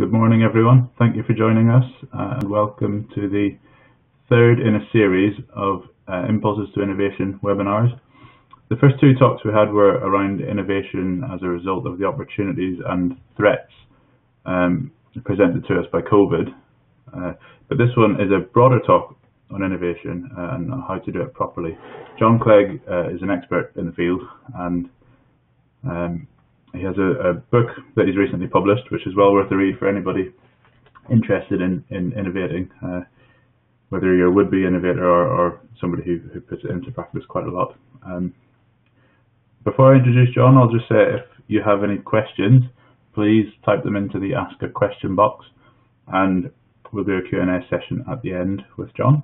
Good morning, everyone. Thank you for joining us, uh, and welcome to the third in a series of uh, Impulses to Innovation webinars. The first two talks we had were around innovation as a result of the opportunities and threats um, presented to us by COVID. Uh, but this one is a broader talk on innovation and how to do it properly. John Clegg uh, is an expert in the field and um, he has a, a, book that he's recently published, which is well worth a read for anybody interested in, in innovating, uh, whether you're a would-be innovator or, or somebody who, who, puts it into practice quite a lot. Um, before I introduce John, I'll just say if you have any questions, please type them into the Ask a Question box, and we'll do a Q&A session at the end with John.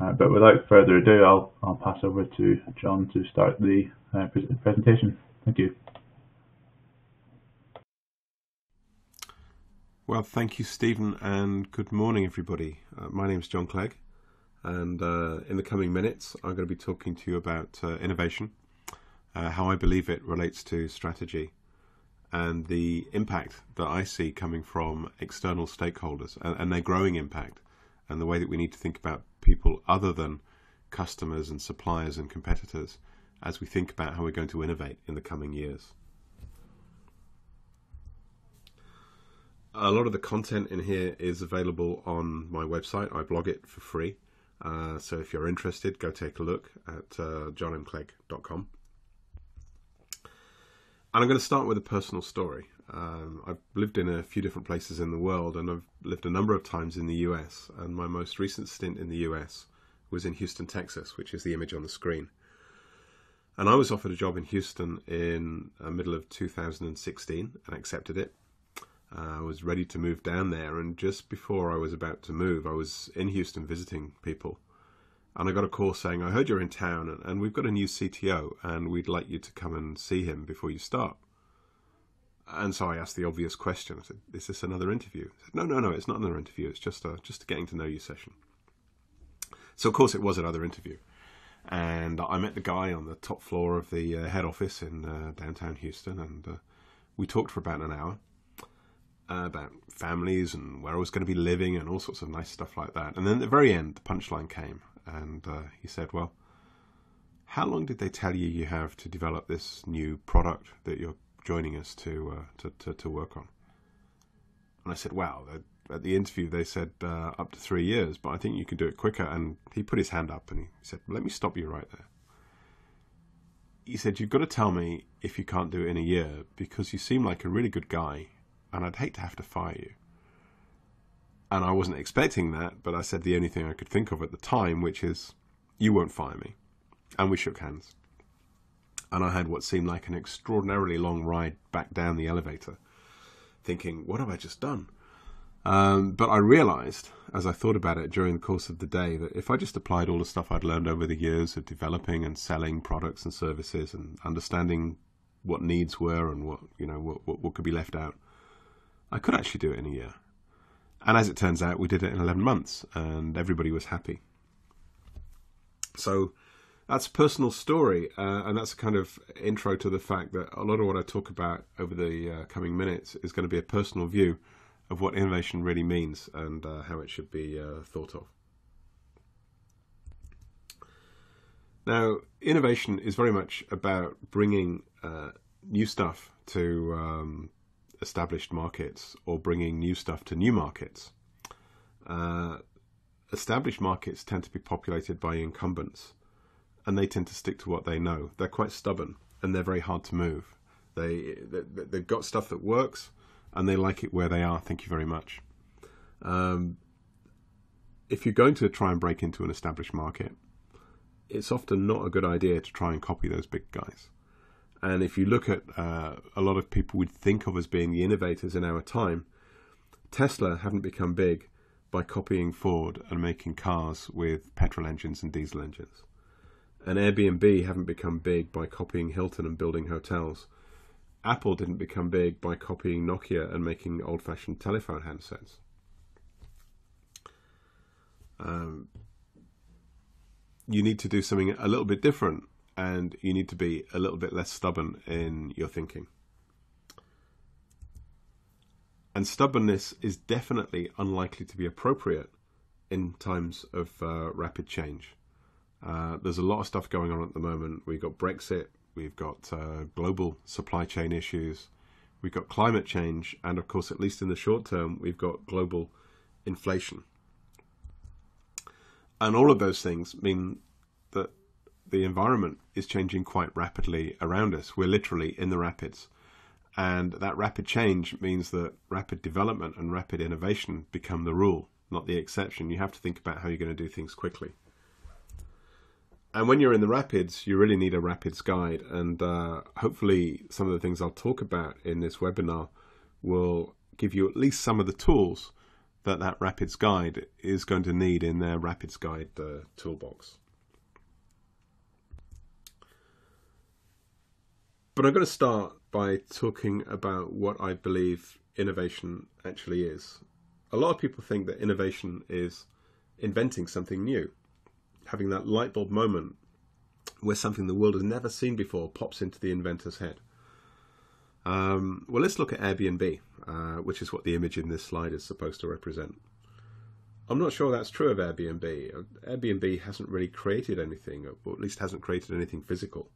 Uh, but without further ado, I'll, I'll pass over to John to start the uh, presentation. Thank you. Well, thank you, Stephen, and good morning, everybody. Uh, my name is John Clegg, and uh, in the coming minutes, I'm going to be talking to you about uh, innovation, uh, how I believe it relates to strategy, and the impact that I see coming from external stakeholders and, and their growing impact, and the way that we need to think about people other than customers and suppliers and competitors as we think about how we're going to innovate in the coming years. A lot of the content in here is available on my website. I blog it for free. Uh, so if you're interested, go take a look at uh, johnmclegg.com. And I'm going to start with a personal story. Um, I've lived in a few different places in the world and I've lived a number of times in the US. And my most recent stint in the US was in Houston, Texas, which is the image on the screen. And I was offered a job in Houston in the middle of 2016 and accepted it I was ready to move down there, and just before I was about to move, I was in Houston visiting people. And I got a call saying, I heard you're in town, and we've got a new CTO, and we'd like you to come and see him before you start. And so I asked the obvious question. I said, "Is this another interview?" Said, "No, no, no. It's not another interview. It's just a just a getting to know you session." So of course it was another interview, and I met the guy on the top floor of the uh, head office in uh, downtown Houston, and uh, we talked for about an hour uh, about families and where I was going to be living and all sorts of nice stuff like that. And then at the very end, the punchline came, and uh, he said, "Well, how long did they tell you you have to develop this new product that you're joining us to uh, to, to, to work on?" And I said, "Wow." At the interview, they said uh, up to three years, but I think you can do it quicker. And he put his hand up and he said, "Let me stop you right there." He said, "You've got to tell me if you can't do it in a year because you seem like a really good guy and I'd hate to have to fire you. And I wasn't expecting that, but I said the only thing I could think of at the time, which is, you won't fire me. And we shook hands. And I had what seemed like an extraordinarily long ride back down the elevator, thinking, what have I just done? Um, but I realized, as I thought about it during the course of the day, that if I just applied all the stuff I'd learned over the years of developing and selling products and services and understanding what needs were and what you know what, what, what could be left out, I could actually do it in a year. And as it turns out, we did it in 11 months and everybody was happy. So that's a personal story. Uh, and that's a kind of intro to the fact that a lot of what I talk about over the uh, coming minutes is going to be a personal view of what innovation really means and uh, how it should be uh, thought of. Now, innovation is very much about bringing uh, new stuff to um, established markets or bringing new stuff to new markets. Uh, established markets tend to be populated by incumbents and they tend to stick to what they know. They're quite stubborn and they're very hard to move. They, they, have got stuff that works and they like it where they are. Thank you very much. Um, if you're going to try and break into an established market, it's often not a good idea to try and copy those big guys. And if you look at uh, a lot of people we'd think of as being the innovators in our time, Tesla haven't become big by copying Ford and making cars with petrol engines and diesel engines. And Airbnb haven't become big by copying Hilton and building hotels. Apple didn't become big by copying Nokia and making old fashioned telephone handsets. Um, you need to do something a little bit different and you need to be a little bit less stubborn in your thinking. And stubbornness is definitely unlikely to be appropriate in times of uh, rapid change. Uh, there's a lot of stuff going on at the moment. We've got Brexit, we've got uh, global supply chain issues, we've got climate change, and of course, at least in the short term, we've got global inflation. And all of those things mean the environment is changing quite rapidly around us. We're literally in the rapids. And that rapid change means that rapid development and rapid innovation become the rule, not the exception. You have to think about how you're going to do things quickly. And when you're in the rapids, you really need a rapids guide. And uh, hopefully, some of the things I'll talk about in this webinar will give you at least some of the tools that that rapids guide is going to need in their rapids guide uh, toolbox. But I'm going to start by talking about what I believe innovation actually is. A lot of people think that innovation is inventing something new, having that light bulb moment where something the world has never seen before pops into the inventor's head. Um, well, let's look at Airbnb, uh, which is what the image in this slide is supposed to represent. I'm not sure that's true of Airbnb. Airbnb hasn't really created anything, or at least hasn't created anything physical.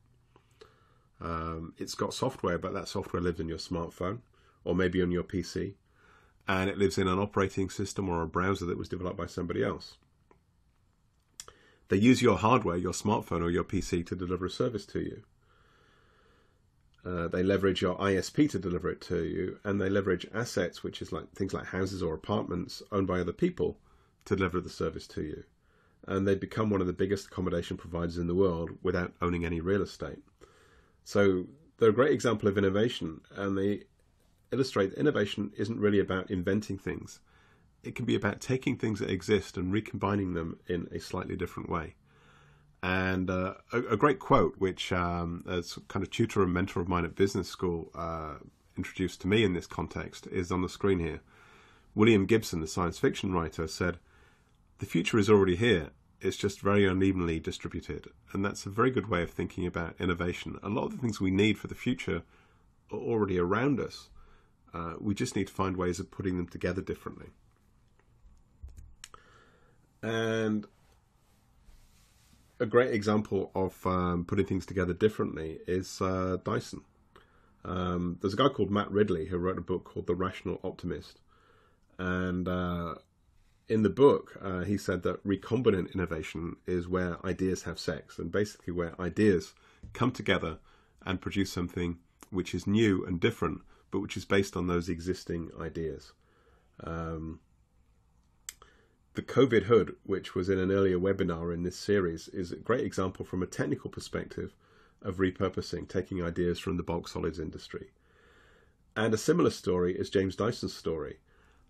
Um, it's got software, but that software lives in your smartphone or maybe on your PC, and it lives in an operating system or a browser that was developed by somebody else. They use your hardware, your smartphone or your PC to deliver a service to you. Uh, they leverage your ISP to deliver it to you, and they leverage assets, which is like things like houses or apartments owned by other people, to deliver the service to you. And they become one of the biggest accommodation providers in the world without owning any real estate. So they're a great example of innovation, and they illustrate that innovation isn't really about inventing things. It can be about taking things that exist and recombining them in a slightly different way. And uh, a, a, great quote, which um, as kind of tutor and mentor of mine at business school uh, introduced to me in this context, is on the screen here. William Gibson, the science fiction writer, said, "The future is already here, it's just very unevenly distributed. And that's a very good way of thinking about innovation. A lot of the things we need for the future are already around us. Uh, we just need to find ways of putting them together differently. And a great example of um, putting things together differently is uh, Dyson. Um, there's a guy called Matt Ridley who wrote a book called The Rational Optimist. And uh, in the book, uh, he said that recombinant innovation is where ideas have sex, and basically where ideas come together and produce something which is new and different, but which is based on those existing ideas. Um, the COVID hood, which was in an earlier webinar in this series, is a great example from a technical perspective of repurposing, taking ideas from the bulk solids industry. And a similar story is James Dyson's story.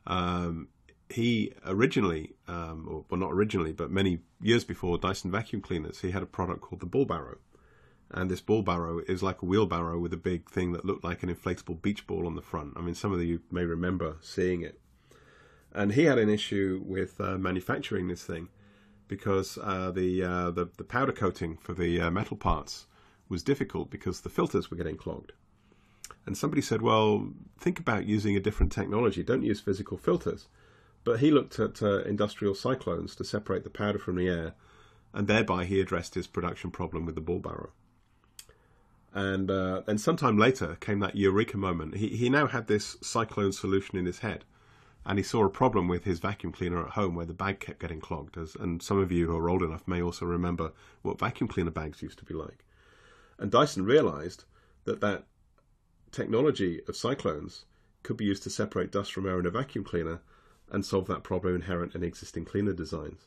Um, he originally, um, or well, not originally, but many years before Dyson vacuum cleaners, he had a product called the Ball Barrow. And this ball barrow is like a wheelbarrow with a big thing that looked like an inflatable beach ball on the front. I mean, some of you may remember seeing it. And he had an issue with uh, manufacturing this thing because uh, the, uh, the, the powder coating for the uh, metal parts was difficult because the filters were getting clogged. And somebody said, "Well, think about using a different technology. Don't use physical filters." But he looked at uh, industrial cyclones to separate the powder from the air, and thereby he addressed his production problem with the ball barrow. And uh, sometime later came that eureka moment. He, he now had this cyclone solution in his head, and he saw a problem with his vacuum cleaner at home where the bag kept getting clogged. As, and some of you who are old enough may also remember what vacuum cleaner bags used to be like. And Dyson realized that that technology of cyclones could be used to separate dust from air in a vacuum cleaner and solve that problem inherent in existing cleaner designs.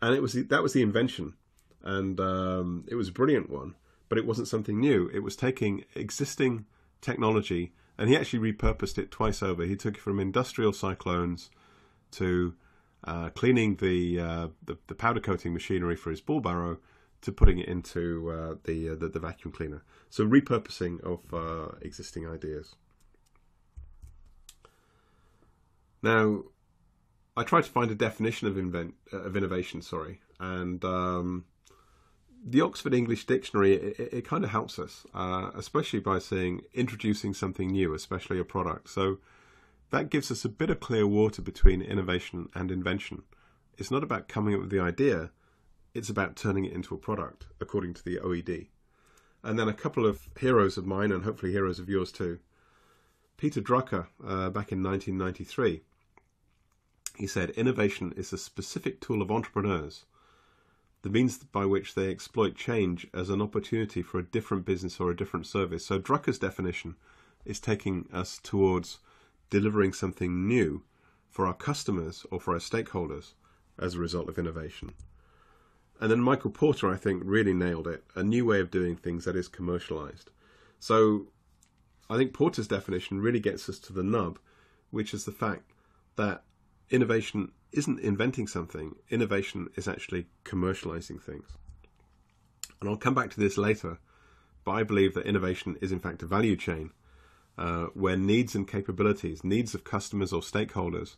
And it was that was the invention, and um, it was a brilliant one. But it wasn't something new. It was taking existing technology, and he actually repurposed it twice over. He took it from industrial cyclones to uh, cleaning the, uh, the, the powder coating machinery for his ball barrow to putting it into uh, the, uh, the, the vacuum cleaner. So repurposing of uh, existing ideas. Now, I tried to find a definition of invent uh, of innovation. Sorry, and um, the Oxford English Dictionary it, it kind of helps us, uh, especially by saying introducing something new, especially a product. So that gives us a bit of clear water between innovation and invention. It's not about coming up with the idea, it's about turning it into a product, according to the OED. And then a couple of heroes of mine, and hopefully heroes of yours too. Peter Drucker, uh, back in 1993, he said, Innovation is a specific tool of entrepreneurs, the means by which they exploit change as an opportunity for a different business or a different service. So Drucker's definition is taking us towards delivering something new for our customers or for our stakeholders as a result of innovation. And then Michael Porter, I think, really nailed it a new way of doing things that is commercialized. So I think Porter's definition really gets us to the nub, which is the fact that innovation isn't inventing something, innovation is actually commercializing things. And I'll come back to this later, but I believe that innovation is in fact a value chain uh, where needs and capabilities, needs of customers or stakeholders,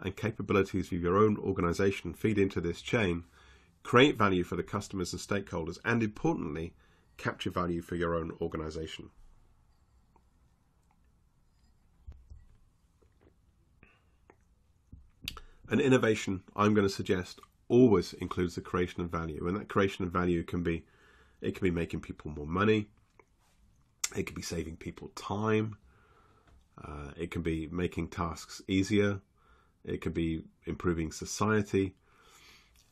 and capabilities of your own organization feed into this chain, create value for the customers and stakeholders, and importantly, capture value for your own organization. An innovation, I'm going to suggest, always includes the creation of value, and that creation of value can be it can be making people more money, it can be saving people time. Uh, it can be making tasks easier. It can be improving society.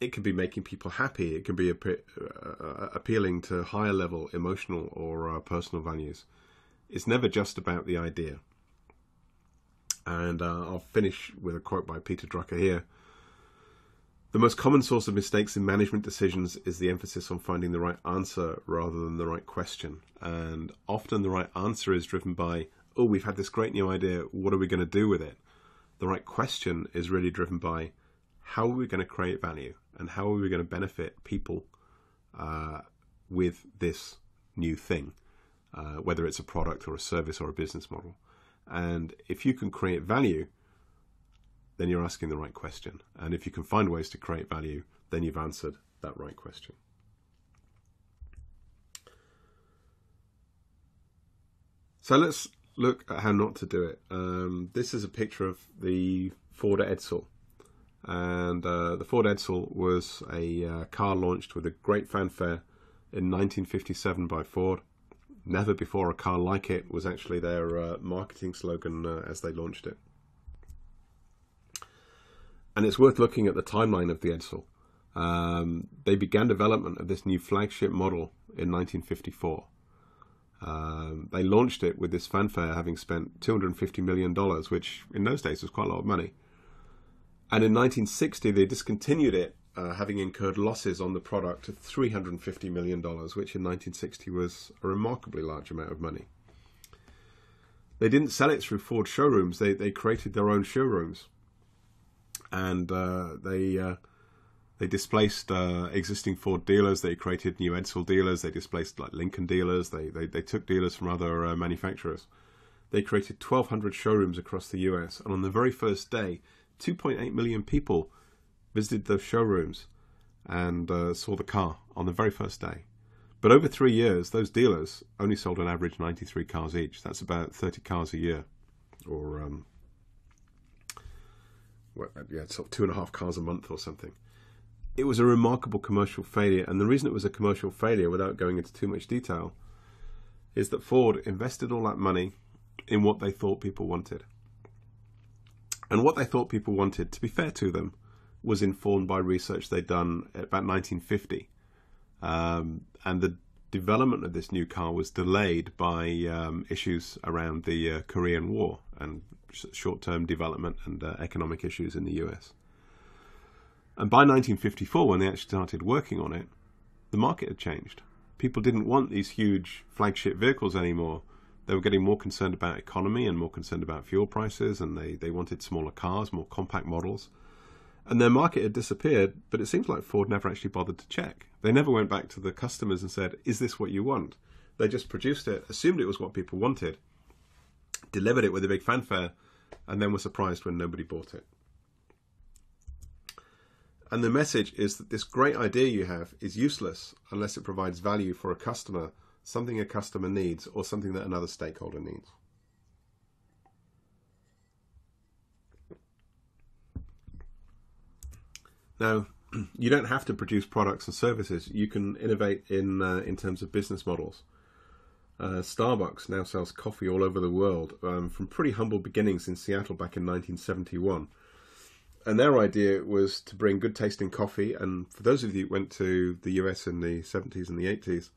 It can be making people happy. It can be uh, appealing to higher level emotional or uh, personal values. It's never just about the idea. And uh, I'll finish with a quote by Peter Drucker here. The most common source of mistakes in management decisions is the emphasis on finding the right answer rather than the right question. And often the right answer is driven by, oh, we've had this great new idea, what are we going to do with it? The right question is really driven by, how are we going to create value and how are we going to benefit people uh, with this new thing, uh, whether it's a product or a service or a business model. And if you can create value, then you're asking the right question. And if you can find ways to create value, then you've answered that right question. So let's look at how not to do it. Um, this is a picture of the Ford Edsel. And uh, the Ford Edsel was a uh, car launched with a great fanfare in 1957 by Ford. Never before a car like it was actually their uh, marketing slogan uh, as they launched it. And it's worth looking at the timeline of the Edsel. Um, they began development of this new flagship model in 1954. Um, they launched it with this fanfare, having spent $250 million, which in those days was quite a lot of money. And in 1960, they discontinued it, uh, having incurred losses on the product of $350 million, which in 1960 was a remarkably large amount of money. They didn't sell it through Ford showrooms, they, they created their own showrooms and uh, they uh, they displaced uh, existing Ford dealers. They created new Edsel dealers. They displaced like Lincoln dealers. They they, they took dealers from other uh, manufacturers. They created 1,200 showrooms across the U.S. And on the very first day, 2.8 million people visited those showrooms and uh, saw the car on the very first day. But over three years, those dealers only sold an average 93 cars each. That's about 30 cars a year, or um, yeah, sort of two and a half cars a month or something. It was a remarkable commercial failure, and the reason it was a commercial failure, without going into too much detail, is that Ford invested all that money in what they thought people wanted. And what they thought people wanted, to be fair to them, was informed by research they'd done about 1950. Um, and the development of this new car was delayed by um, issues around the uh, Korean War and short term development and uh, economic issues in the US. And by 1954, when they actually started working on it, the market had changed. People didn't want these huge flagship vehicles anymore. They were getting more concerned about economy and more concerned about fuel prices, and they, they wanted smaller cars, more compact models. And their market had disappeared, but it seems like Ford never actually bothered to check. They never went back to the customers and said, Is this what you want? They just produced it, assumed it was what people wanted, delivered it with a big fanfare, and then were surprised when nobody bought it. And the message is that this great idea you have is useless unless it provides value for a customer, something a customer needs, or something that another stakeholder needs. Now, you don't have to produce products and services. You can innovate in uh, in terms of business models. Uh, Starbucks now sells coffee all over the world um, from pretty humble beginnings in Seattle back in 1971. And their idea was to bring good tasting coffee. And for those of you who went to the US in the 70s and the 80s,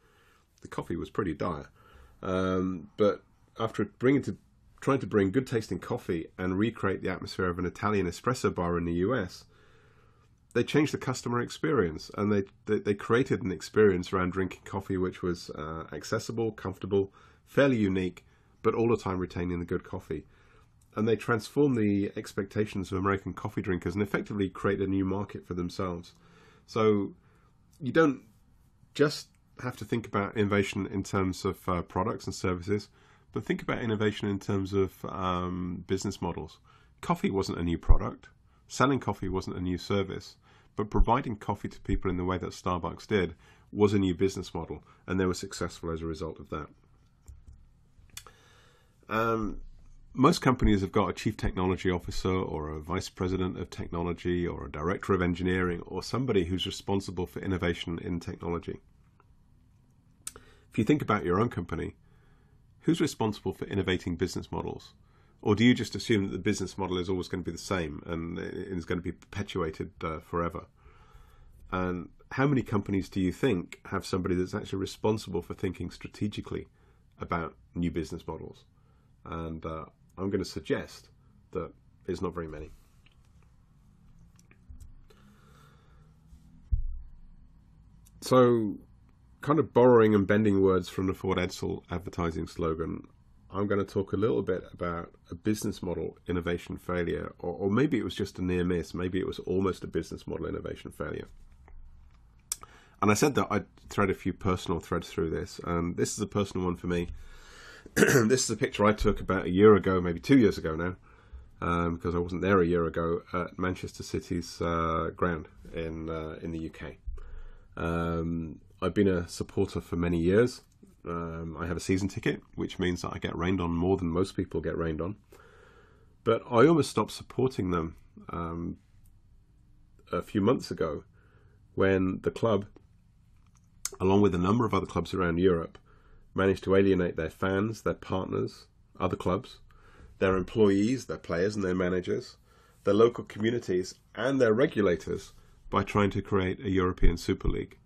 the coffee was pretty dire. Um, but after bringing to trying to bring good tasting coffee and recreate the atmosphere of an Italian espresso bar in the US, they changed the customer experience and they, they, they created an experience around drinking coffee which was uh, accessible, comfortable, fairly unique, but all the time retaining the good coffee. And they transformed the expectations of American coffee drinkers and effectively create a new market for themselves. So you don't just have to think about innovation in terms of uh, products and services, but think about innovation in terms of um, business models. Coffee wasn't a new product Selling coffee wasn't a new service, but providing coffee to people in the way that Starbucks did was a new business model, and they were successful as a result of that. Um, most companies have got a chief technology officer or a vice president of technology or a director of engineering or somebody who's responsible for innovation in technology. If you think about your own company, who's responsible for innovating business models? Or do you just assume that the business model is always going to be the same and is going to be perpetuated uh, forever? And how many companies do you think have somebody that's actually responsible for thinking strategically about new business models? And uh, I'm going to suggest that it's not very many. So, kind of borrowing and bending words from the Ford Edsel advertising slogan, I'm going to talk a little bit about a business model innovation failure, or, or, maybe it was just a near miss. Maybe it was almost a business model innovation failure. And I said that I'd thread a few personal threads through this, and this is a personal one for me. this is a picture I took about a year ago, maybe two years ago now, um, because I wasn't there a year ago at Manchester City's uh, ground in uh, in the UK. Um, I've been a supporter for many years. Um, I have a season ticket, which means that I get rained on more than most people get rained on. But I almost stopped supporting them um, a few months ago when the club, along with a number of other clubs around Europe, managed to alienate their fans, their partners, other clubs, their employees, their players and their managers, their local communities, and their regulators by trying to create a European Super League.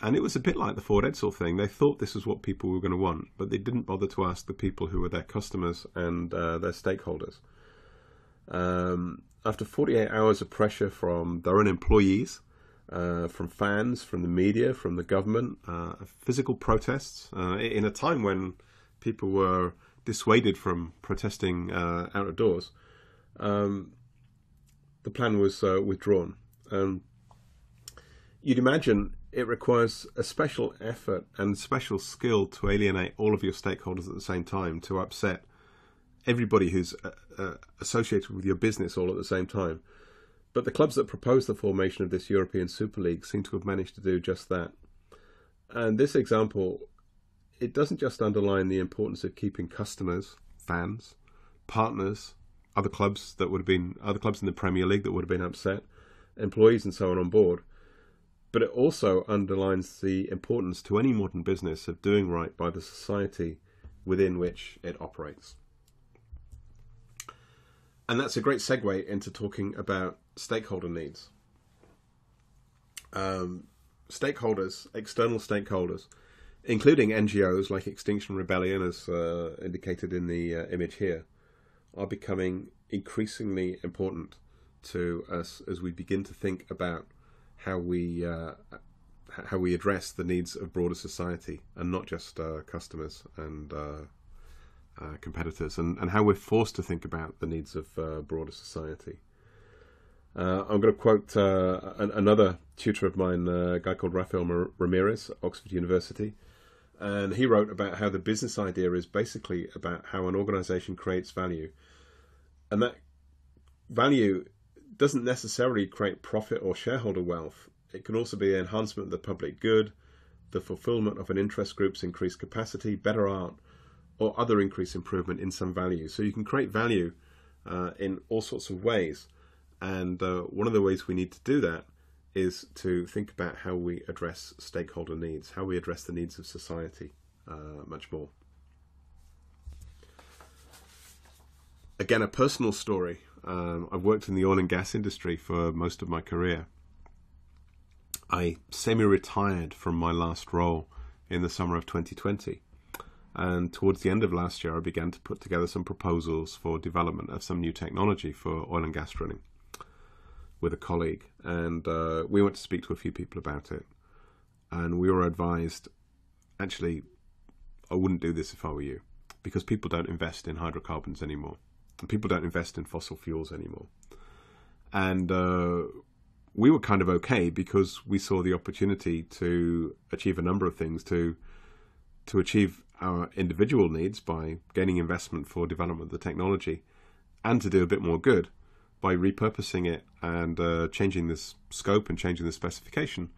And it was a bit like the Ford Edsel thing. They thought this was what people were going to want, but they didn't bother to ask the people who were their customers and uh, their stakeholders. Um, after 48 hours of pressure from their own employees, uh, from fans, from the media, from the government, uh, physical protests, uh, in a time when people were dissuaded from protesting uh, out of doors, um, the plan was uh, withdrawn. Um, you'd imagine it requires a special effort and special skill to alienate all of your stakeholders at the same time, to upset everybody who's uh, uh, associated with your business all at the same time. But the clubs that proposed the formation of this European Super League seem to have managed to do just that. And this example, it doesn't just underline the importance of keeping customers, fans, partners, other clubs that would have been other clubs in the Premier League that would have been upset, employees and so on on board but it also underlines the importance to any modern business of doing right by the society within which it operates. And that's a great segue into talking about stakeholder needs. Um, stakeholders, external stakeholders, including NGOs like Extinction Rebellion, as uh, indicated in the uh, image here, are becoming increasingly important to us as we begin to think about how we uh, how we address the needs of broader society and not just uh, customers and uh, uh competitors, and, and how we're forced to think about the needs of uh, broader society. Uh, I'm going to quote an, another tutor of mine, a guy called Rafael Ramirez, Oxford University, and he wrote about how the business idea is basically about how an organization creates value, and that value doesn't necessarily create profit or shareholder wealth. It can also be an enhancement of the public good, the fulfillment of an interest group's increased capacity, better art, or other increased improvement in some value. So you can create value uh, in all sorts of ways. And uh, one of the ways we need to do that is to think about how we address stakeholder needs, how we address the needs of society uh, much more. Again, a personal story. Um, I've worked in the oil and gas industry for most of my career. I semi retired from my last role in the summer of 2020. And towards the end of last year, I began to put together some proposals for development of some new technology for oil and gas drilling with a colleague. And uh, we went to speak to a few people about it. And we were advised actually, I wouldn't do this if I were you, because people don't invest in hydrocarbons anymore. People don't invest in fossil fuels anymore. And uh, we were kind of okay because we saw the opportunity to achieve a number of things to to achieve our individual needs by gaining investment for development of the technology and to do a bit more good by repurposing it and uh, changing this scope and changing the specification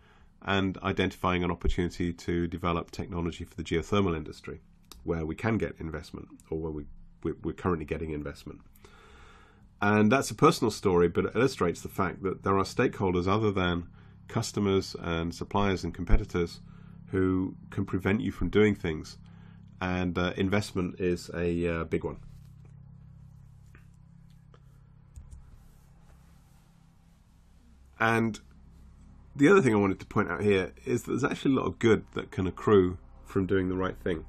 and identifying an opportunity to develop technology for the geothermal industry where we can get investment or where we, we're currently getting investment. And that's a personal story, but it illustrates the fact that there are stakeholders other than customers and suppliers and competitors who can prevent you from doing things. And uh, investment is a uh, big one. And the other thing I wanted to point out here is that there's actually a lot of good that can accrue from doing the right thing.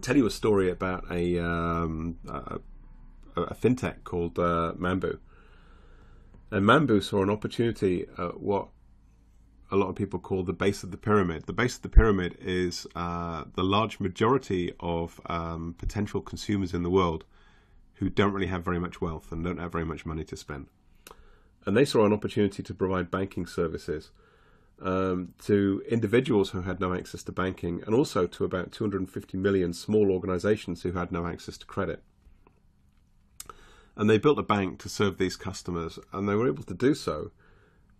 Tell you a story about a, um, a, a fintech called uh, Mambu. And Mambu saw an opportunity at what a lot of people call the base of the pyramid. The base of the pyramid is uh, the large majority of um, potential consumers in the world who don't really have very much wealth and don't have very much money to spend. And they saw an opportunity to provide banking services um, to individuals who had no access to banking and also to about 250 million small organizations who had no access to credit. And they built a bank to serve these customers, and they were able to do so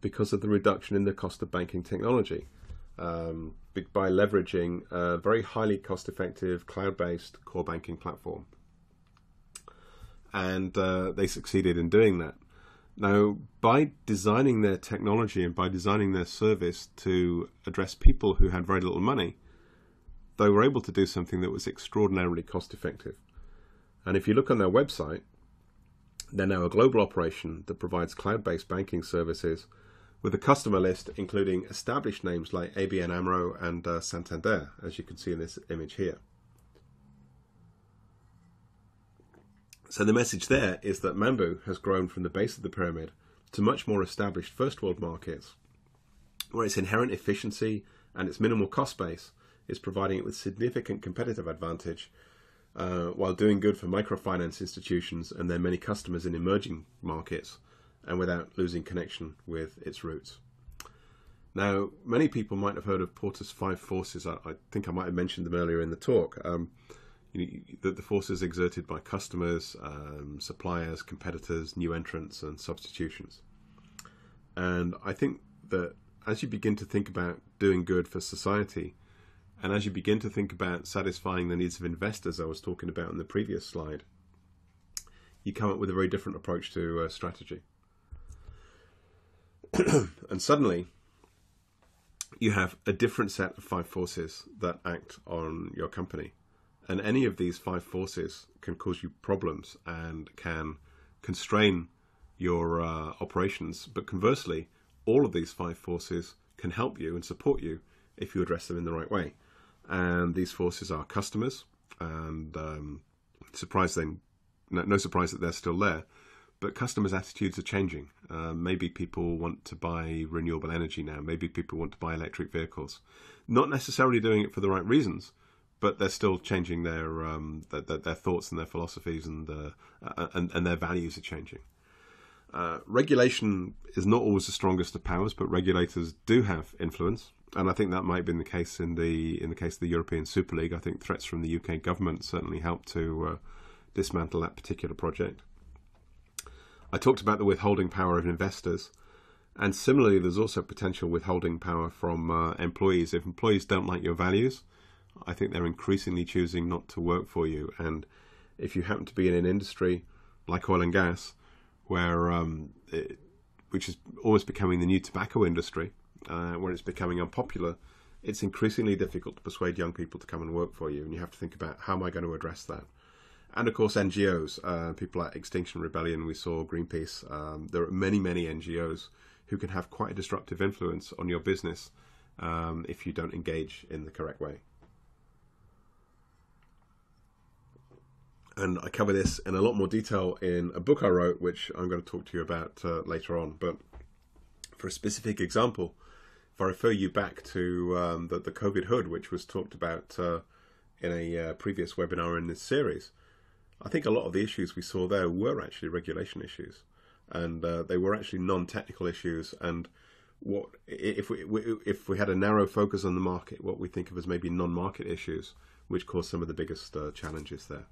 because of the reduction in the cost of banking technology um, by leveraging a very highly cost effective cloud based core banking platform. And uh, they succeeded in doing that. Now, by designing their technology and by designing their service to address people who had very little money, they were able to do something that was extraordinarily cost effective. And if you look on their website, they're now a global operation that provides cloud based banking services with a customer list including established names like ABN Amro and uh, Santander, as you can see in this image here. So the message there is that Mambu has grown from the base of the pyramid to much more established first world markets, where its inherent efficiency and its minimal cost base is providing it with significant competitive advantage uh, while doing good for microfinance institutions and their many customers in emerging markets and without losing connection with its roots. Now, many people might have heard of Porter's five forces. I, I think I might have mentioned them earlier in the talk. Um, you know, the, the, forces exerted by customers, um, suppliers, competitors, new entrants, and substitutions. And I think that as you begin to think about doing good for society, and as you begin to think about satisfying the needs of investors, I was talking about in the previous slide, you come up with a very different approach to uh, strategy. and suddenly, you have a different set of five forces that act on your company and any of these five forces can cause you problems and can constrain your uh, operations. But conversely, all of these five forces can help you and support you if you address them in the right way. And these forces are customers, and um, surprise then, no, no, surprise that they're still there. But customers' attitudes are changing. Uh, maybe people want to buy renewable energy now. Maybe people want to buy electric vehicles. Not necessarily doing it for the right reasons, but they're still changing their um, their, their, their, thoughts and their philosophies and uh, and, and their values are changing. Uh, regulation is not always the strongest of powers, but regulators do have influence, and I think that might have been the case in the in the case of the European Super League. I think threats from the UK government certainly helped to uh, dismantle that particular project. I talked about the withholding power of investors. And similarly, there's also potential withholding power from uh, employees. If employees don't like your values, I think they're increasingly choosing not to work for you. And if you happen to be in an industry like oil and gas, where um, it, which is almost becoming the new tobacco industry, uh, where it's becoming unpopular, it's increasingly difficult to persuade young people to come and work for you, and you have to think about how am I going to address that. And of course, NGOs, uh, people like Extinction Rebellion, we saw Greenpeace. Um, there are many, many NGOs who can have quite a disruptive influence on your business um, if you don't engage in the correct way. And I cover this in a lot more detail in a book I wrote, which I'm going to talk to you about uh, later on. But for a specific example, if I refer you back to um, the, the COVID hood, which was talked about uh, in a uh, previous webinar in this series, I think a lot of the issues we saw there were actually regulation issues, and uh, they were actually non-technical issues. And what if we if we had a narrow focus on the market, what we think of as maybe non-market issues, which caused some of the biggest uh, challenges there.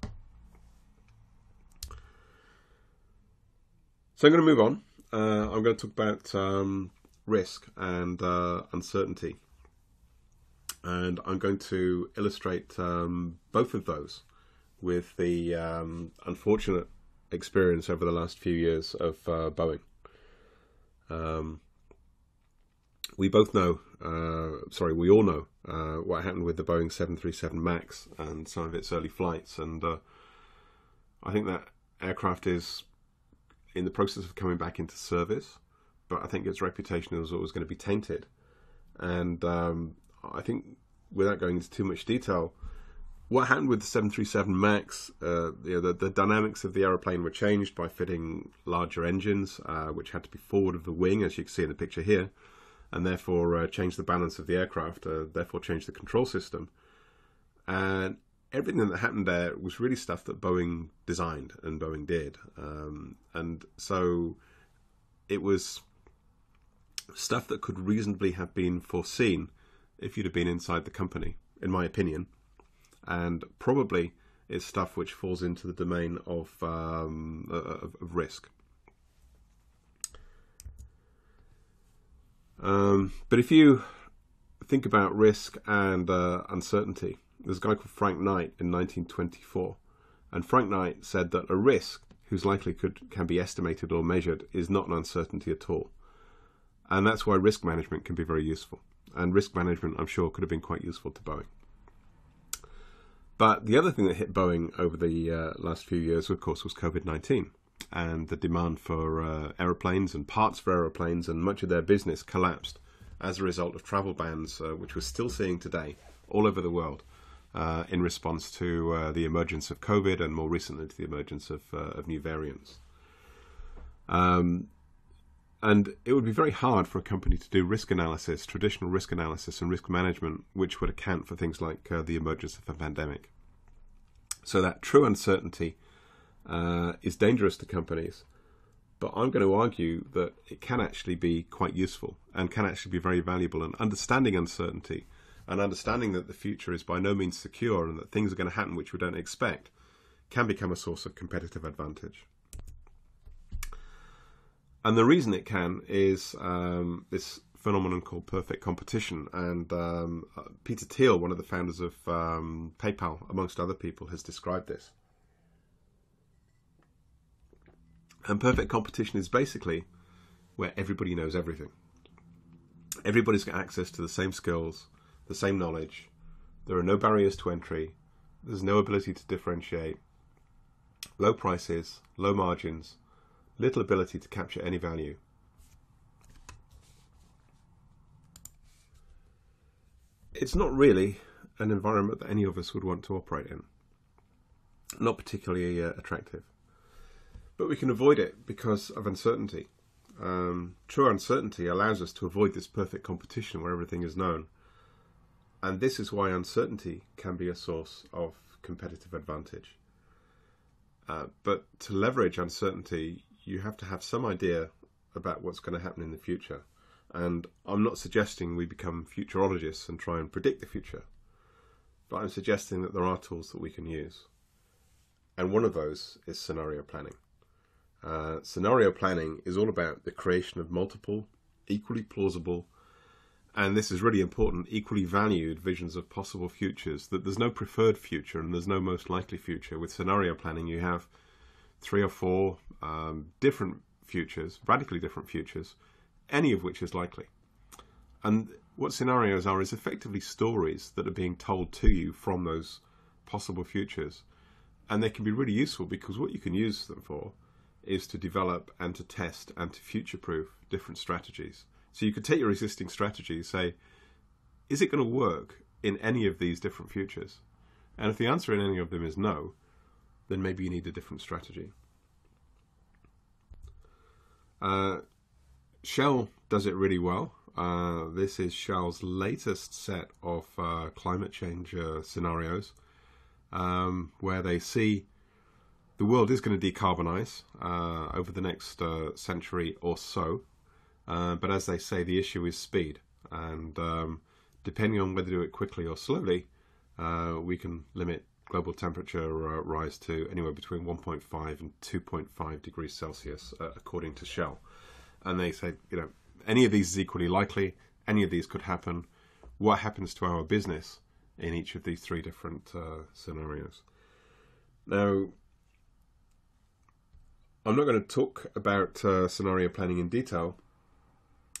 So I'm going to move on. Uh, I'm going to talk about um, risk and uh, uncertainty. And I'm going to illustrate um, both of those with the um, unfortunate experience over the last few years of uh, Boeing. Um, we both know, uh, sorry, we all know uh, what happened with the Boeing 737 MAX and some of its early flights. And uh, I think that aircraft is in the process of coming back into service, but I think its reputation was always going to be tainted. And um, I think, without going into too much detail, what happened with the 737 MAX, uh, you know, the, the, dynamics of the aeroplane were changed by fitting larger engines, uh, which had to be forward of the wing, as you can see in the picture here, and therefore uh, changed the balance of the aircraft, uh, therefore changed the control system. And everything that happened there was really stuff that Boeing designed and Boeing did. Um, and so it was stuff that could reasonably have been foreseen if you'd have been inside the company, in my opinion. And probably is stuff which falls into the domain of, um, of, of risk. Um, but if you think about risk and uh, uncertainty, there's a guy called Frank Knight in 1924, and Frank Knight said that a risk whose likelihood can be estimated or measured is not an uncertainty at all. And that's why risk management can be very useful. And risk management, I'm sure, could have been quite useful to Boeing. But the other thing that hit Boeing over the uh, last few years, of course, was COVID 19 and the demand for uh, aeroplanes and parts for aeroplanes, and much of their business collapsed as a result of travel bans, uh, which we're still seeing today all over the world uh, in response to uh, the emergence of COVID and more recently to the emergence of, uh, of new variants. Um, and it would be very hard for a company to do risk analysis, traditional risk analysis and risk management, which would account for things like uh, the emergence of a pandemic. So that true uncertainty uh, is dangerous to companies. But I'm going to argue that it can actually be quite useful and can actually be very valuable. And understanding uncertainty and understanding that the future is by no means secure and that things are going to happen which we don't expect can become a source of competitive advantage. And the reason it can is um, this phenomenon called perfect competition. And um, Peter Thiel, one of the founders of um, PayPal, amongst other people, has described this. And perfect competition is basically where everybody knows everything. Everybody's got access to the same skills, the same knowledge. There are no barriers to entry. There's no ability to differentiate. Low prices, low margins, little ability to capture any value. It's not really an environment that any of us would want to operate in. Not particularly uh, attractive. But we can avoid it because of uncertainty. Um, true uncertainty allows us to avoid this perfect competition where everything is known and this is why uncertainty can be a source of competitive advantage. Uh, but to leverage uncertainty, you have to have some idea about what's going to happen in the future. And I'm not suggesting we become futurologists and try and predict the future, but I'm suggesting that there are tools that we can use. And one of those is scenario planning. Uh, scenario planning is all about the creation of multiple, equally plausible, and this is really important, equally valued visions of possible futures, that there's no preferred future and there's no most likely future. With scenario planning, you have three or four um, different futures, radically different futures, any of which is likely. And what scenarios are is effectively stories that are being told to you from those possible futures. And they can be really useful because what you can use them for is to develop and to test and to future proof different strategies. So you could take your existing strategy, say, is it going to work in any of these different futures? And if the answer in any of them is no, then maybe you need a different strategy. Uh, Shell does it really well. Uh, this is Shell's latest set of uh, climate change uh, scenarios, um, where they see the world is going to decarbonize uh, over the next uh, century or so. But as they say, the issue is speed, and um, depending on whether to do it quickly or slowly, we can limit global temperature uh, rise to anywhere between 1.5 and 2.5 degrees Celsius, uh, according to Shell. And they say, you know, any of these is equally likely. Any of these could happen. What happens to our business in each of these three different uh, scenarios? Now, I'm not going to talk about uh, scenario planning in detail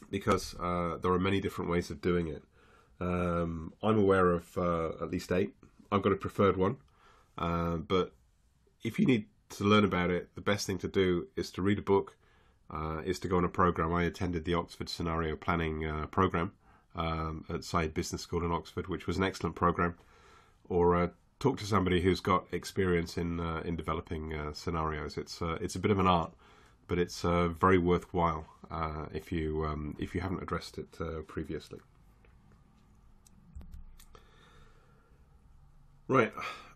because uh, there are many different ways of doing it. Um, I'm aware of uh, at least eight I've got a preferred one, uh, but if you need to learn about it, the best thing to do is to read a book, uh, is to go on a program. I attended the Oxford Scenario Planning uh, program um, at Saïd Business School in Oxford, which was an excellent program, or talk to somebody who's got experience in in developing scenarios. It's it's a bit of an art, but it's very worthwhile if you um, if you haven't addressed it previously. Right.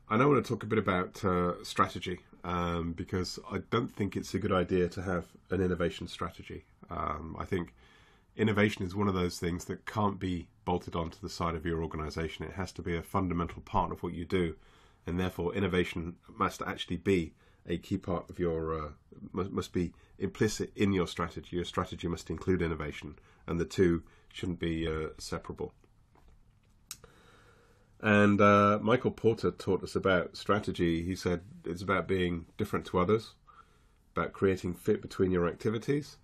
I now want to talk a bit about uh, strategy um, because I don't think it's a good idea to have an innovation strategy. Um, I think innovation is one of those things that can't be bolted onto the side of your organization. It has to be a fundamental part of what you do, and therefore innovation must actually be a key part of your uh, must, must be implicit in your strategy. Your strategy must include innovation, and the two shouldn't be uh, separable. And uh, Michael Porter taught us about strategy. He said it's about being different to others, about creating fit between your activities.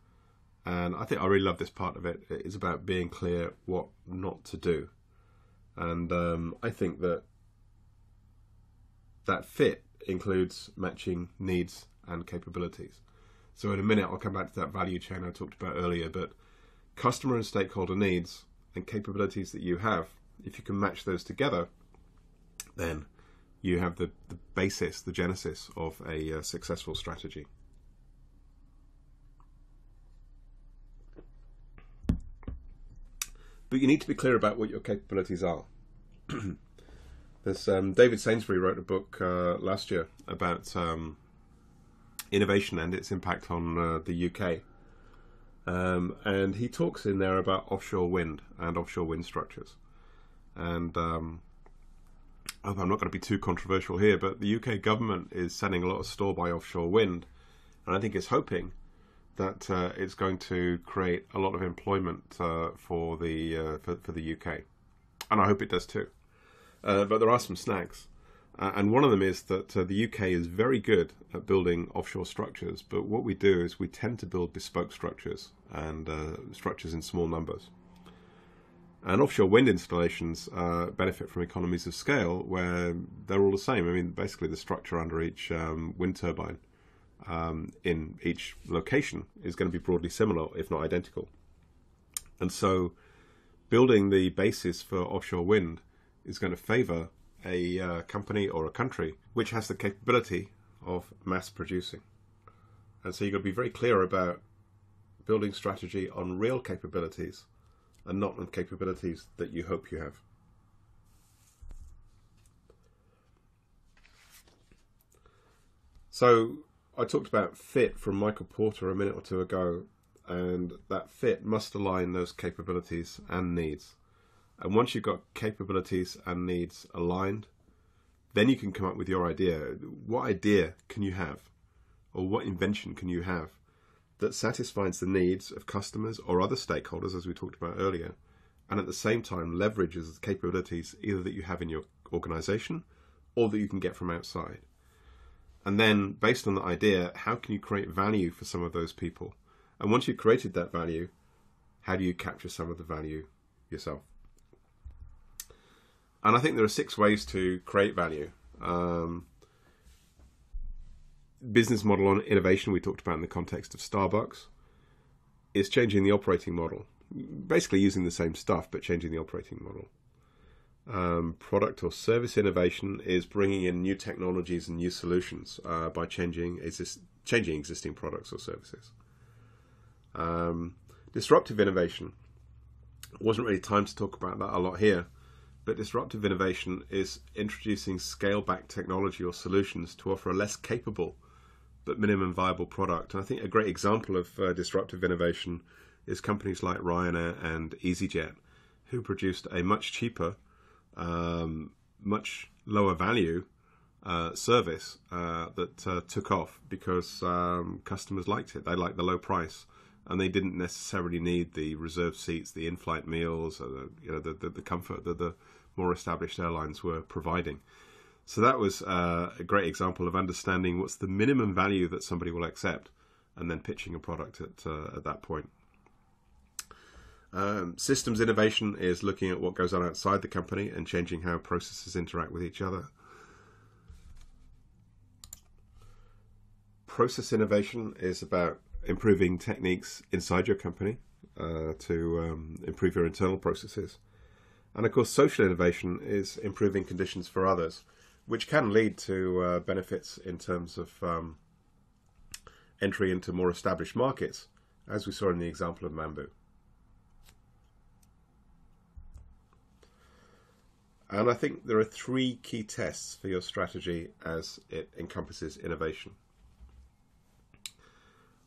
And I think I really love this part of it. It's about being clear what not to do. And um, I think that that fit includes matching needs and capabilities. So in a minute, I'll come back to that value chain I talked about earlier. But customer and stakeholder needs and capabilities that you have if you can match those together, then you have the, the basis, the genesis of a uh, successful strategy. But you need to be clear about what your capabilities are. There's um, David Sainsbury wrote a book uh, last year about um, innovation and its impact on uh, the UK. Um, and he talks in there about offshore wind and offshore wind structures. And um, I'm not going to be too controversial here, but the UK government is setting a lot of store by offshore wind, and I think it's hoping that uh, it's going to create a lot of employment uh, for the uh, for, for, the UK, and I hope it does too. Uh, but there are some snags, uh, and one of them is that uh, the UK is very good at building offshore structures, but what we do is we tend to build bespoke structures and structures in small numbers. And offshore wind installations uh, benefit from economies of scale where they're all the same. I mean, basically, the structure under each um, wind turbine um, in each location is going to be broadly similar, if not identical. And so, building the basis for offshore wind is going to favor a uh, company or a country which has the capability of mass producing. And so, you've got to be very clear about building strategy on real capabilities and not on capabilities that you hope you have. So I talked about fit from Michael Porter a minute or two ago, and that fit must align those capabilities and needs. And once you've got capabilities and needs aligned, then you can come up with your idea. What idea can you have? Or what invention can you have that satisfies the needs of customers or other stakeholders, as we talked about earlier, and at the same time leverages the capabilities either that you have in your organization or that you can get from outside. And then, based on the idea, how can you create value for some of those people? And once you've created that value, how do you capture some of the value yourself? And I think there are six ways to create value. Um, business model on innovation we talked about in the context of Starbucks is changing the operating model, basically using the same stuff but changing the operating model. Um, product or service innovation is bringing in new technologies and new solutions uh, by changing exist- changing existing products or services. Um, disruptive innovation wasn't really time to talk about that a lot here, but disruptive innovation is introducing scale back technology or solutions to offer a less capable but minimum viable product. And I think a great example of uh, disruptive innovation is companies like Ryanair and EasyJet, who produced a much cheaper, um, much lower value uh, service uh, that uh, took off because um, customers liked it. They liked the low price. And they didn't necessarily need the reserved seats, the in-flight meals, or the, you know, the, the, the comfort that the more established airlines were providing. So that was uh, a great example of understanding what's the minimum value that somebody will accept, and then pitching a product at uh, at that point. Um, systems innovation is looking at what goes on outside the company and changing how processes interact with each other. Process innovation is about improving techniques inside your company uh, to um, improve your internal processes. And of course, social innovation is improving conditions for others which can lead to uh, benefits in terms of um, entry into more established markets, as we saw in the example of Mambu. And I think there are three key tests for your strategy as it encompasses innovation.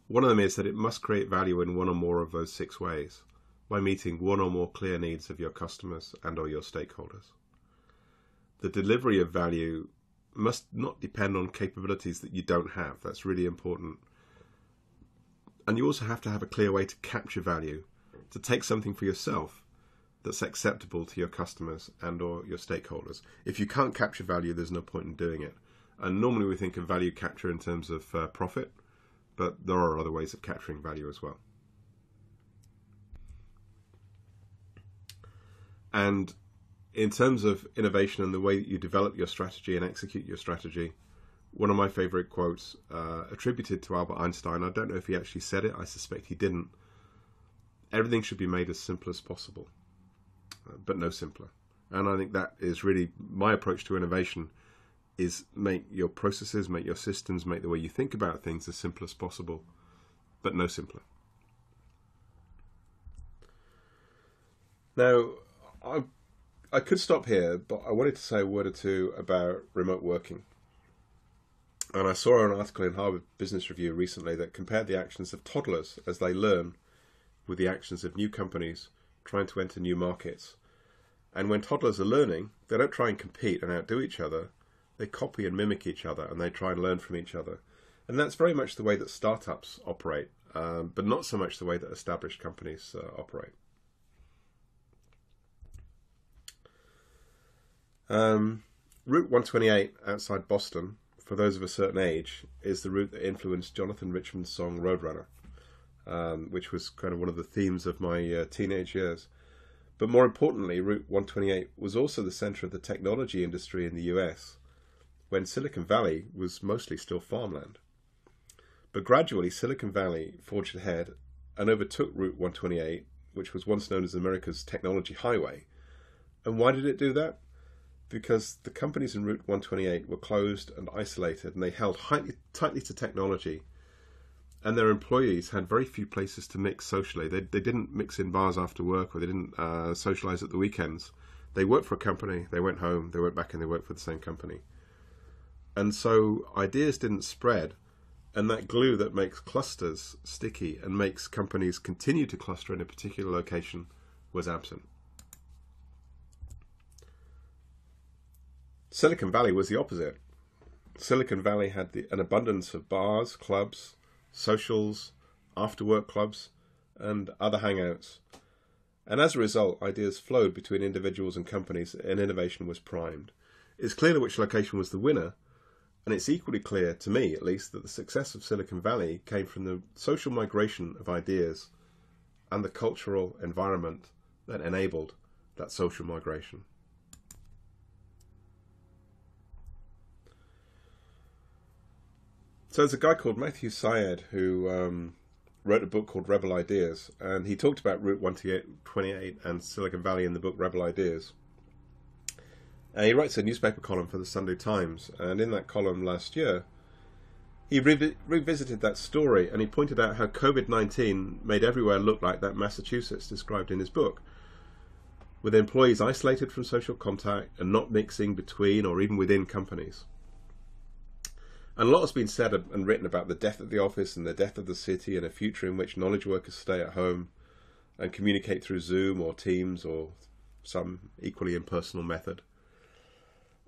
One of them is that it must create value in one or more of those six ways by meeting one or more clear needs of your customers and or your stakeholders the delivery of value must not depend on capabilities that you don't have. That's really important. And you also have to have a clear way to capture value, to take something for yourself that's acceptable to your customers and or your stakeholders. If you can't capture value, there's no point in doing it. And normally we think of value capture in terms of uh, profit, but there are other ways of capturing value as well. And in terms of innovation and the way that you develop your strategy and execute your strategy, one of my favorite quotes uh, attributed to Albert Einstein, I don't know if he actually said it, I suspect he didn't. Everything should be made as simple as possible, uh, but no simpler. And I think that is really my approach to innovation is make your processes, make your systems, make the way you think about things as simple as possible, but no simpler. Now, I've I could stop here, but I wanted to say a word or two about remote working. And I saw an article in Harvard Business Review recently that compared the actions of toddlers as they learn with the actions of new companies trying to enter new markets. And when toddlers are learning, they don't try and compete and outdo each other. They copy and mimic each other and they try and learn from each other. And that's very much the way that startups operate, um, but not so much the way that established companies uh, operate. Um, route 128 outside Boston, for those of a certain age, is the route that influenced Jonathan Richman's song Roadrunner, um, which was kind of one of the themes of my uh, teenage years. But more importantly, Route 128 was also the center of the technology industry in the US, when Silicon Valley was mostly still farmland. But gradually, Silicon Valley forged ahead and overtook Route 128, which was once known as America's technology highway. And why did it do that? Because the companies in Route 128 were closed and isolated, and they held highly, tightly to technology. And their employees had very few places to mix socially. They, they didn't mix in bars after work, or they didn't uh, socialize at the weekends. They worked for a company, they went home, they went back, and they worked for the same company. And so ideas didn't spread, and that glue that makes clusters sticky and makes companies continue to cluster in a particular location was absent. Silicon Valley was the opposite. Silicon Valley had the, an abundance of bars, clubs, socials, after work clubs, and other hangouts. And as a result, ideas flowed between individuals and companies, and innovation was primed. It's clear which location was the winner, And it's equally clear, to me at least, that the success of Silicon Valley came from the social migration of ideas and the cultural environment that enabled that social migration. So there's a guy called Matthew Syed who um, wrote a book called Rebel Ideas, and he talked about Route 128 and Silicon Valley in the book Rebel Ideas. And he writes a newspaper column for the Sunday Times, and in that column last year, he re- revisited that story and he pointed out how COVID 19 made everywhere look like that Massachusetts described in his book, with employees isolated from social contact and not mixing between or even within companies. And a lot has been said and written about the death of the office and the death of the city and a future in which knowledge workers stay at home and communicate through Zoom or Teams or some equally impersonal method.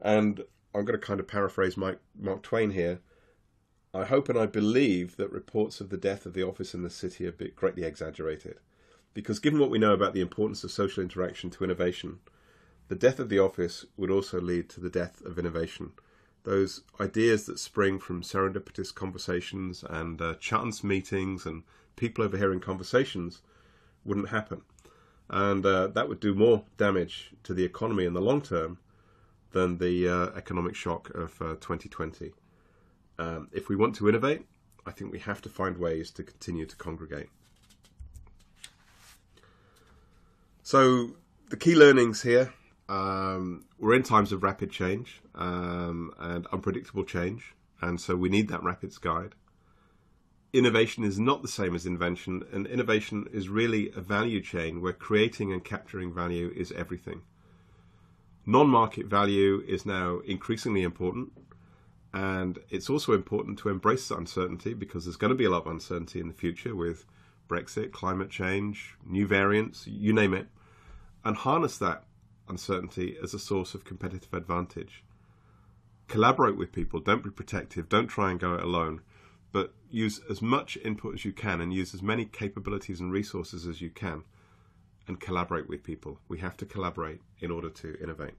And I'm going to kind of paraphrase Mike, Mark Twain here. I hope and I believe that reports of the death of the office in the city are bit greatly exaggerated. Because given what we know about the importance of social interaction to innovation, the death of the office would also lead to the death of innovation those ideas that spring from serendipitous conversations and uh, chance meetings and people overhearing conversations wouldn't happen. And uh, that would do more damage to the economy in the long term than the uh, economic shock of 2020. Uh, um, if we want to innovate, I think we have to find ways to continue to congregate. So, the key learnings here um, we're in times of rapid change um, and unpredictable change, and so we need that rapids guide. Innovation is not the same as invention, and innovation is really a value chain where creating and capturing value is everything. Non market value is now increasingly important, and it's also important to embrace uncertainty because there's going to be a lot of uncertainty in the future with Brexit, climate change, new variants, you name it, and harness that uncertainty as a source of competitive advantage. Collaborate with people, don't be protective, don't try and go it alone, but use as much input as you can and use as many capabilities and resources as you can and collaborate with people. We have to collaborate in order to innovate.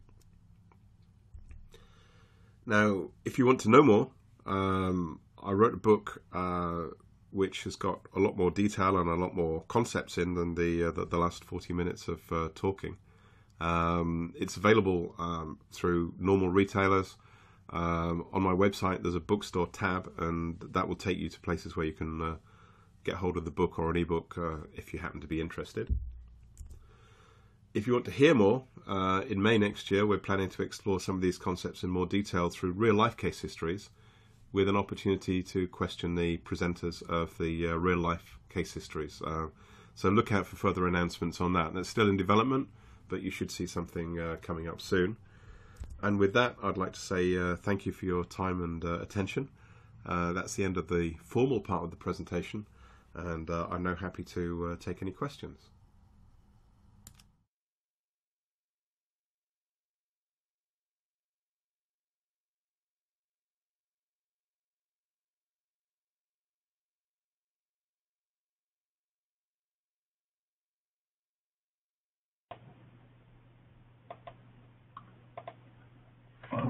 Now, if you want to know more, um, I wrote a book uh, which has got a lot more detail and a lot more concepts in than the uh, the, the, last 40 minutes of uh, talking. Um, it's available um, through normal retailers. Um, on my website, there's a bookstore tab, and that will take you to places where you can uh, get hold of the book or an ebook uh, if you happen to be interested. If you want to hear more, uh, in May next year, we're planning to explore some of these concepts in more detail through real life case histories with an opportunity to question the presenters of the uh, real life case histories. Uh, so look out for further announcements on that. That's still in development but you should see something uh, coming up soon. And with that, I'd like to say uh, thank you for your time and uh, attention. Uh, that's the end of the formal part of the presentation, and uh, I'm now happy to take any questions.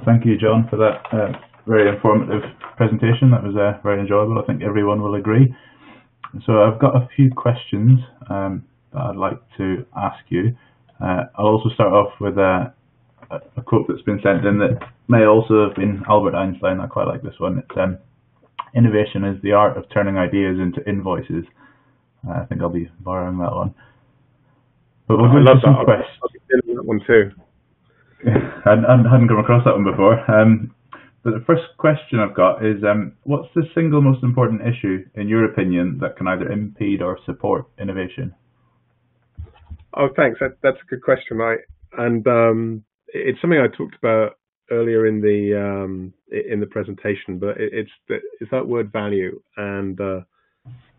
Thank you, John, for that uh, very informative presentation. That was uh, very enjoyable. I think everyone will agree. So I've got a few questions um, that I'd like to ask you. Uh, I'll also start off with a, a, quote that's been sent in that may also have been Albert Einstein. I quite like this one. It's um, innovation is the art of turning ideas into invoices. Uh, I think I'll be borrowing that one. But we'll oh, I love that. I'll, be that one too. I, hadn't come across that one before. Um, but the first question I've got is, um, what's the single most important issue, in your opinion, that can either impede or support innovation? Oh, thanks. That, that's a good question, right? And um, it's something I talked about earlier in the um, in the presentation, but it, it's the, it's that word value, and uh,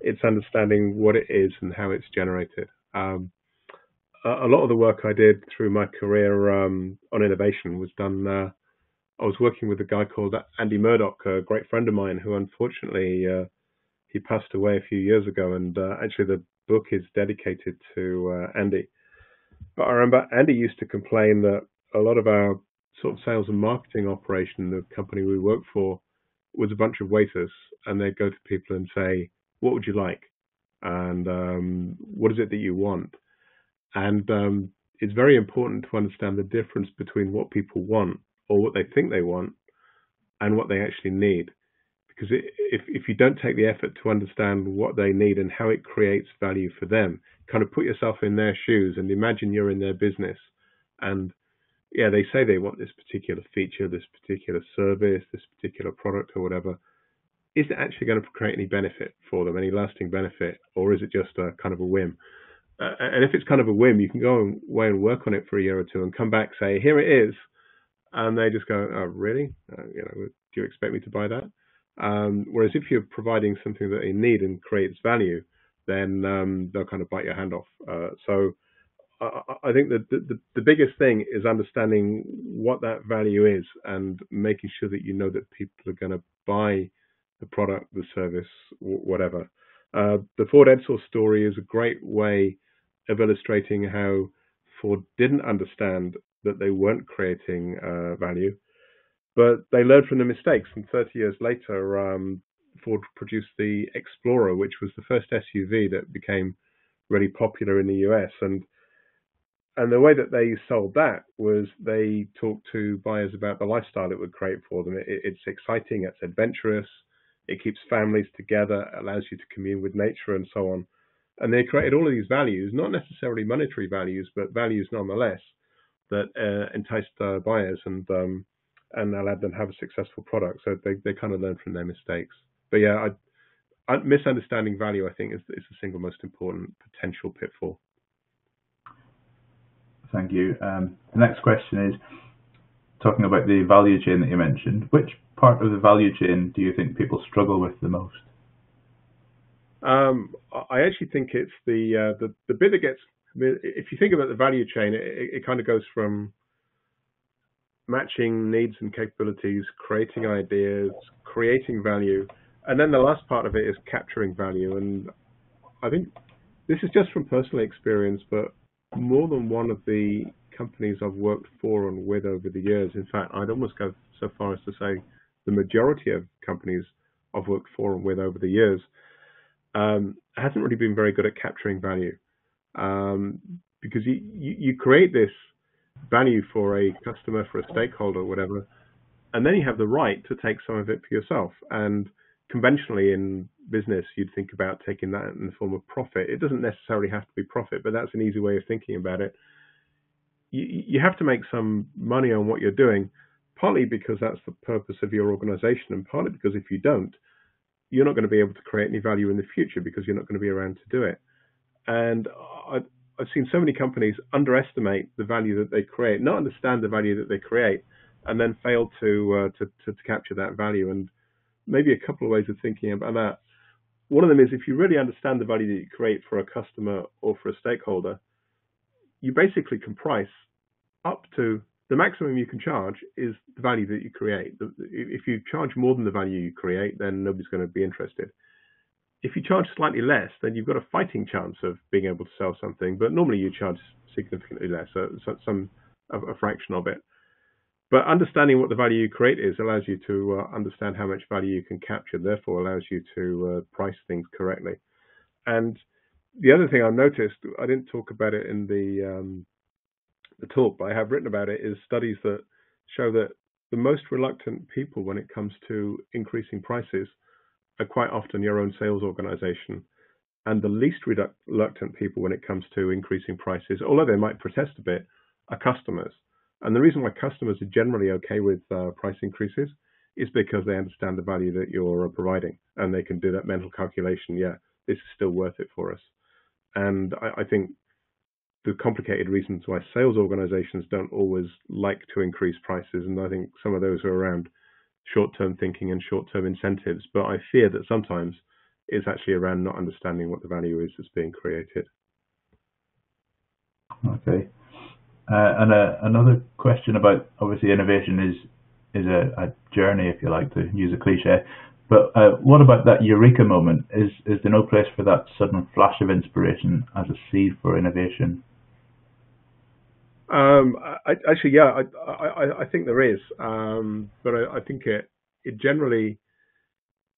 it's understanding what it is and how it's generated. Um, a lot of the work I did through my career um, on innovation was done. Uh, I was working with a guy called Andy Murdoch, a great friend of mine, who unfortunately uh, he passed away a few years ago, and uh, actually the book is dedicated to uh, Andy. But I remember Andy used to complain that a lot of our sort of sales and marketing operation, the company we worked for, was a bunch of waiters, and they'd go to people and say, "What would you like?" and um, "What is it that you want?" And um, it's very important to understand the difference between what people want or what they think they want and what they actually need. Because it, if if you don't take the effort to understand what they need and how it creates value for them, kind of put yourself in their shoes and imagine you're in their business, and yeah, they say they want this particular feature, this particular service, this particular product or whatever. Is it actually going to create any benefit for them, any lasting benefit, or is it just a kind of a whim? Uh, and if it's kind of a whim, you can go away and work on it for a year or two and come back say, here it is, and they just go, oh, really? Uh, you know, do you expect me to buy that? Um, whereas if you're providing something that they need and creates value, then um, they'll kind of bite your hand off. Uh, so I, I, think that the, the, biggest thing is understanding what that value is and making sure that you know that people are going to buy the product, the service, whatever. Uh, the Ford Edsel story is a great way of illustrating how Ford didn't understand that they weren't creating uh, value but they learned from the mistakes, and 30 years later, um, Ford produced the Explorer, which was the first SUV that became really popular in the US. And and the way that they sold that was they talked to buyers about the lifestyle it would create for them. It, it's exciting, it's adventurous, it keeps families together, allows you to commune with nature, and so on. And they created all of these values, not necessarily monetary values, but values nonetheless, that uh, enticed uh, buyers. And um, and allowed them to have a successful product. So they, they kind of learn from their mistakes. But yeah, I, I, misunderstanding value, I think, is, is the single most important potential pitfall. Thank you. Um, the next question is talking about the value chain that you mentioned. Which part of the value chain do you think people struggle with the most? Um, I actually think it's the, uh, the the bit that gets. If you think about the value chain, it, it kind of goes from matching needs and capabilities, creating ideas, creating value, and then the last part of it is capturing value. And I think this is just from personal experience, but more than one of the companies I've worked for and with over the years, in fact, I'd almost go so far as to say the majority of companies I've worked for and with over the years um, hasn't really been very good at capturing value. Um, because you, you, you create this value for a customer, for a stakeholder, whatever, and then you have the right to take some of it for yourself. And conventionally in business, you'd think about taking that in the form of profit. It doesn't necessarily have to be profit, but that's an easy way of thinking about it. You, you have to make some money on what you're doing, partly because that's the purpose of your organization, and partly because if you don't, you're not going to be able to create any value in the future because you're not going to be around to do it. And I, I've seen so many companies underestimate the value that they create, not understand the value that they create, and then fail to, uh, to, to, to capture that value. And maybe a couple of ways of thinking about that. One of them is if you really understand the value that you create for a customer or for a stakeholder, you basically can price up to the maximum you can charge is the value that you create. If you charge more than the value you create, then nobody's going to be interested if you charge slightly less, then you've got a fighting chance of being able to sell something. But normally you charge significantly less, so, so some a, a, fraction of it. But understanding what the value you create is allows you to uh, understand how much value you can capture. Therefore, allows you to uh, price things correctly. And the other thing I've noticed, I didn't talk about it in the um, the talk, but I have written about it, is studies that show that the most reluctant people when it comes to increasing prices are quite often your own sales organization. And the least reluctant people when it comes to increasing prices, although they might protest a bit, are customers. And the reason why customers are generally okay with uh, price increases is because they understand the value that you're providing and they can do that mental calculation. Yeah, this is still worth it for us. And I, I think the complicated reasons why sales organizations don't always like to increase prices, and I think some of those are around short-term thinking and short-term incentives. But I fear that sometimes it's actually around not understanding what the value is that's being created. Okay. Uh, and uh, another question about obviously innovation is is a, a, journey, if you like to use a cliche. But uh, what about that eureka moment? Is is there no place for that sudden flash of inspiration as a seed for innovation? Um, I, actually, yeah, I, I, I think there is, um, but I, I, think it it generally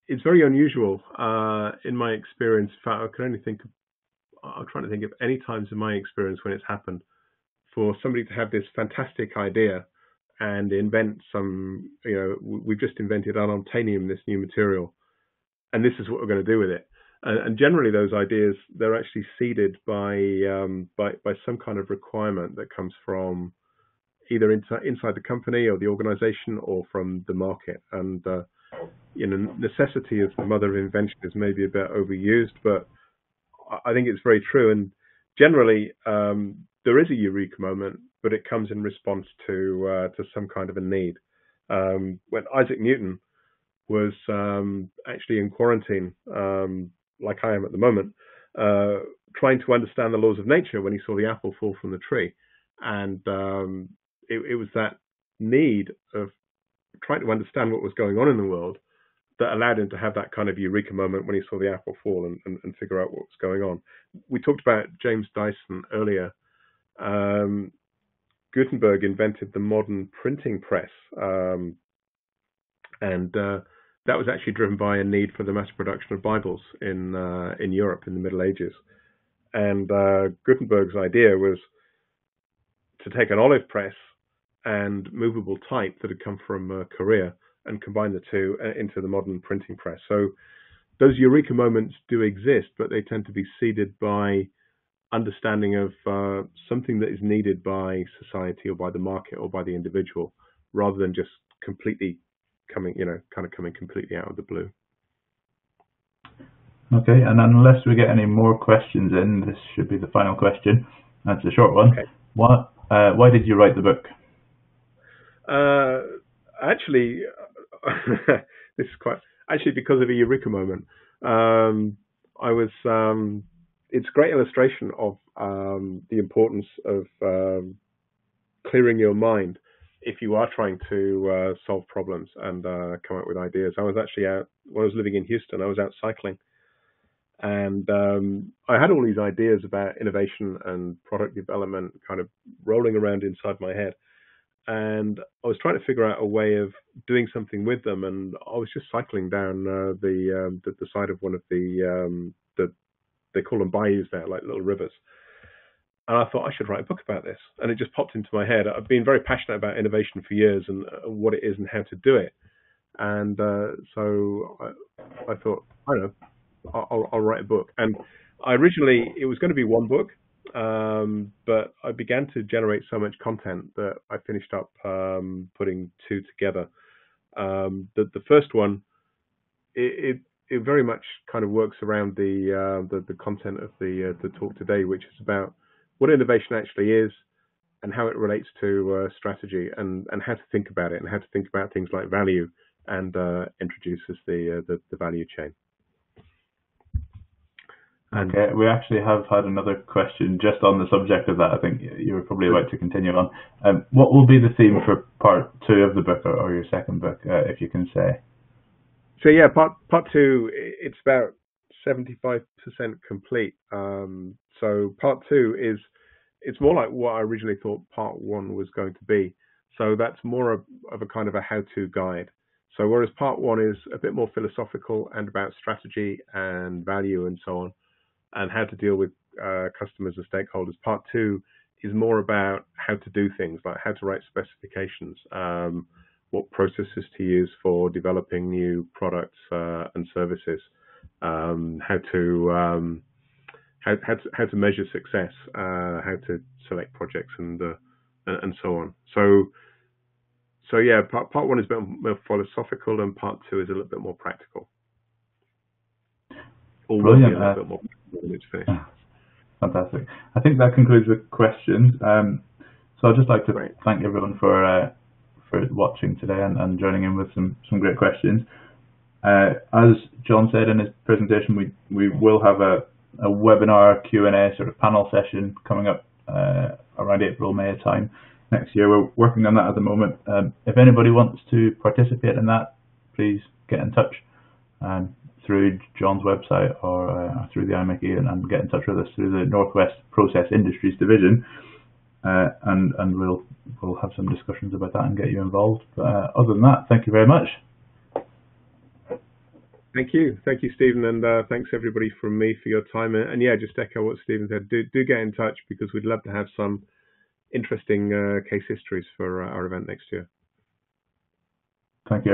it's very unusual uh, in my experience. In fact, I can only think. Of, I'm trying to think of any times in my experience when it's happened for somebody to have this fantastic idea and invent some. You know, we've just invented unobtainium, this new material, and this is what we're going to do with it. And, and generally, those ideas they're actually seeded by um, by by some kind of requirement that comes from either inside inside the company or the organization or from the market. And uh, you know, necessity is the mother of invention is maybe a bit overused, but I think it's very true. And generally, um, there is a eureka moment, but it comes in response to uh, to some kind of a need. Um, when Isaac Newton was um, actually in quarantine, um, like I am at the moment, uh, trying to understand the laws of nature when he saw the apple fall from the tree, and um, it, it was that need of trying to understand what was going on in the world that allowed him to have that kind of eureka moment when he saw the apple fall and, and, and figure out what was going on. We talked about James Dyson earlier. Um, Gutenberg invented the modern printing press, um, and uh, that was actually driven by a need for the mass production of Bibles in uh, in Europe in the Middle Ages. And uh, Gutenberg's idea was to take an olive press and movable type that had come from uh, Korea and combine the two uh, into the modern printing press. So those eureka moments do exist, but they tend to be seeded by understanding of uh, something that is needed by society or by the market or by the individual, rather than just completely coming, you know, kind of coming completely out of the blue. Okay, and unless we get any more questions in, this should be the final question. That's a short one. Okay. What, uh, why did you write the book? Uh, actually, this is quite actually because of a eureka moment. Um, I was. Um, it's a great illustration of um, the importance of um, clearing your mind if you are trying to uh, solve problems and uh, come up with ideas. I was actually out when I was living in Houston. I was out cycling, and um, I had all these ideas about innovation and product development kind of rolling around inside my head and I was trying to figure out a way of doing something with them. And I was just cycling down uh, the, um, the, the side of one of the um, the they call them bayous there, like little rivers. And I thought I should write a book about this, and it just popped into my head. I've been very passionate about innovation for years and uh, what it is and how to do it. And uh, so I, I, thought, I don't know, I'll, I'll write a book. And I originally it was going to be one book, um, but I began to generate so much content that I finished up um, putting two together. Um, the, the first one, it, it, it, very much kind of works around the, uh, the, the content of the uh, the talk today, which is about what innovation actually is and how it relates to uh, strategy and, and how to think about it and how to think about things like value and uh, introduces the, uh, the the value chain. Okay, we actually have had another question just on the subject of that. I think you were probably about to continue on. Um, what will be the theme for part two of the book, or, or your second book, uh, if you can say? So yeah, part part two, it's about seventy five percent complete. Um, so part two is it's more like what I originally thought part one was going to be. So that's more of, of a kind of a how to guide. So whereas part one is a bit more philosophical and about strategy and value and so on and how to deal with uh, customers and stakeholders. Part two is more about how to do things, like how to write specifications, um, what processes to use for developing new products uh, and services, um, how to um, how, how, to how to measure success, uh, how to select projects, and uh, and so on. So so yeah, part part one is a bit more philosophical, and part two is a little bit more practical. Or Brilliant. a little bit more Fantastic. I think that concludes the questions. Um, so I'd just like to great. thank everyone for uh, for watching today and, and, joining in with some, some great questions. Uh, as John said in his presentation, we, we will have a, a webinar Q&A sort of panel session coming up uh, around April, May time next year. We're working on that at the moment. Um, if anybody wants to participate in that, please get in touch. Um, through John's website or uh, through the IMechE and, and, get in touch with us through the Northwest Process Industries Division, uh, and and we'll we'll have some discussions about that and get you involved. But uh, other than that, thank you very much. Thank you, thank you, Stephen, and uh, thanks everybody from me for your time. And, and, yeah, just echo what Stephen said. Do do get in touch because we'd love to have some interesting uh, case histories for uh, our event next year. Thank you.